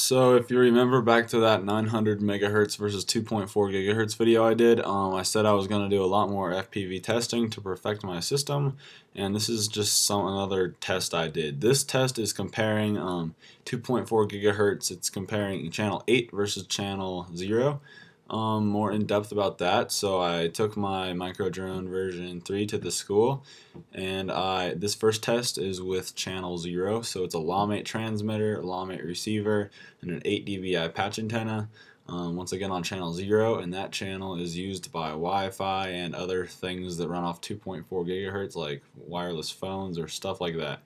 So if you remember back to that 900 megahertz versus 2.4 gigahertz video I did, um, I said I was going to do a lot more FPV testing to perfect my system, and this is just some another test I did. This test is comparing um, 2.4 gigahertz. It's comparing channel 8 versus channel 0 um, more in depth about that. So I took my micro drone version 3 to the school and I this first test is with channel 0. So it's a Lawmate transmitter, Lawmate receiver, and an 8 dBi patch antenna. Um, once again on channel 0 and that channel is used by Wi-Fi and other things that run off 2.4 gigahertz like wireless phones or stuff like that.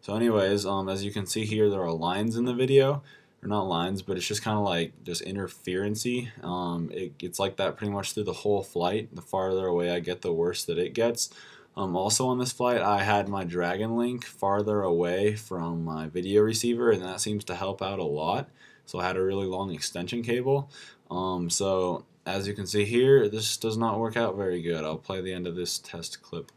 So anyways, um, as you can see here there are lines in the video or not lines, but it's just kind of like just interferency. Um, it, it's like that pretty much through the whole flight. The farther away I get, the worse that it gets. Um, also on this flight, I had my Dragon Link farther away from my video receiver, and that seems to help out a lot. So I had a really long extension cable. Um, so as you can see here, this does not work out very good. I'll play the end of this test clip.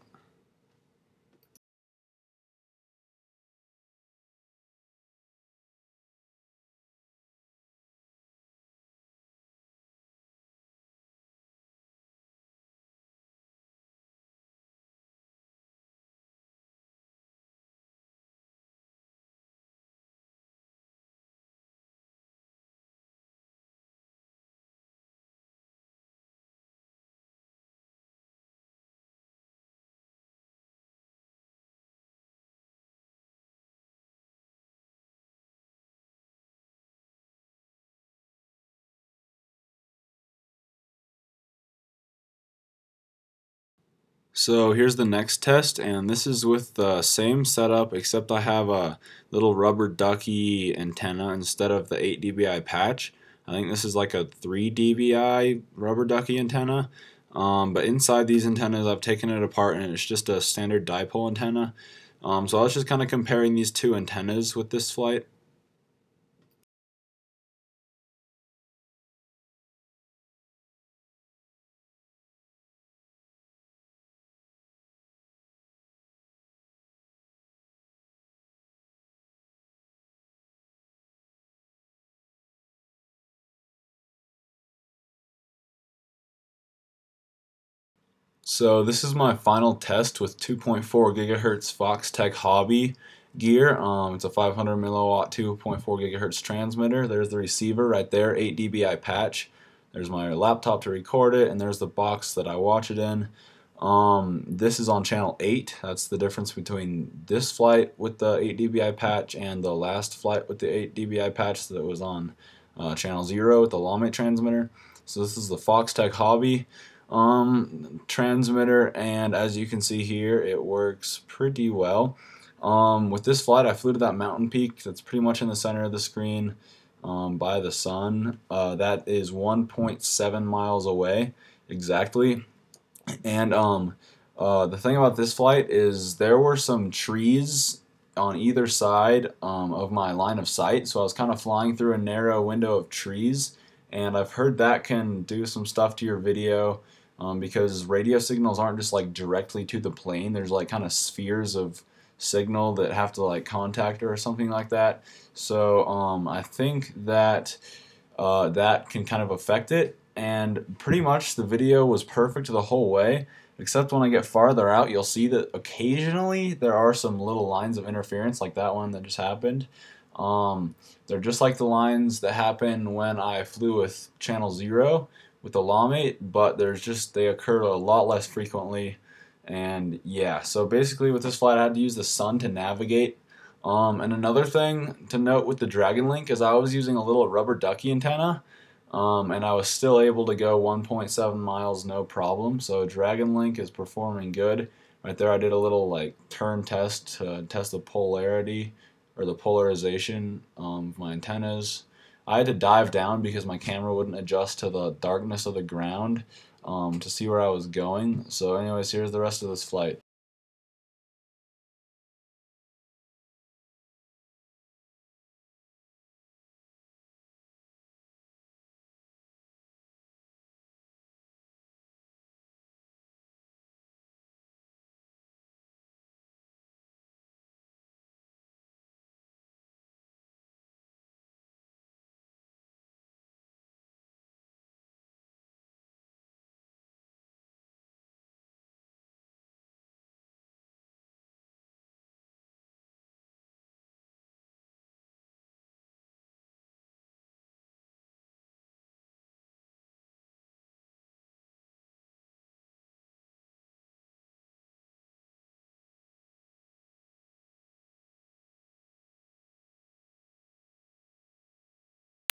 So here's the next test, and this is with the same setup, except I have a little rubber ducky antenna instead of the 8 dBi patch. I think this is like a 3 dBi rubber ducky antenna. Um, but inside these antennas, I've taken it apart, and it's just a standard dipole antenna. Um, so I was just kind of comparing these two antennas with this flight. So this is my final test with 2.4 gigahertz Foxtech Hobby gear. Um, it's a 500 milliwatt 2.4 gigahertz transmitter. There's the receiver right there, 8 dBi patch. There's my laptop to record it, and there's the box that I watch it in. Um, this is on channel 8. That's the difference between this flight with the 8 dBi patch and the last flight with the 8 dBi patch that was on uh, channel 0 with the Lawmate transmitter. So this is the Foxtech Hobby um, transmitter and as you can see here it works pretty well. Um, with this flight I flew to that mountain peak that's pretty much in the center of the screen um, by the sun. Uh, that is 1.7 miles away exactly and um, uh, the thing about this flight is there were some trees on either side um, of my line of sight so I was kind of flying through a narrow window of trees and I've heard that can do some stuff to your video um, because radio signals aren't just like directly to the plane. There's like kind of spheres of signal that have to like contact her or something like that. So um, I think that uh, that can kind of affect it. And pretty much the video was perfect the whole way, except when I get farther out, you'll see that occasionally there are some little lines of interference, like that one that just happened. Um, they're just like the lines that happen when I flew with Channel Zero with the Lawmate, but there's just they occur a lot less frequently. And yeah, so basically with this flight, I had to use the sun to navigate. Um, and another thing to note with the Dragon Link is I was using a little rubber ducky antenna, um, and I was still able to go 1.7 miles no problem. So Dragon Link is performing good. Right there, I did a little like turn test to test the polarity or the polarization um, of my antennas. I had to dive down because my camera wouldn't adjust to the darkness of the ground um, to see where I was going. So anyways, here's the rest of this flight.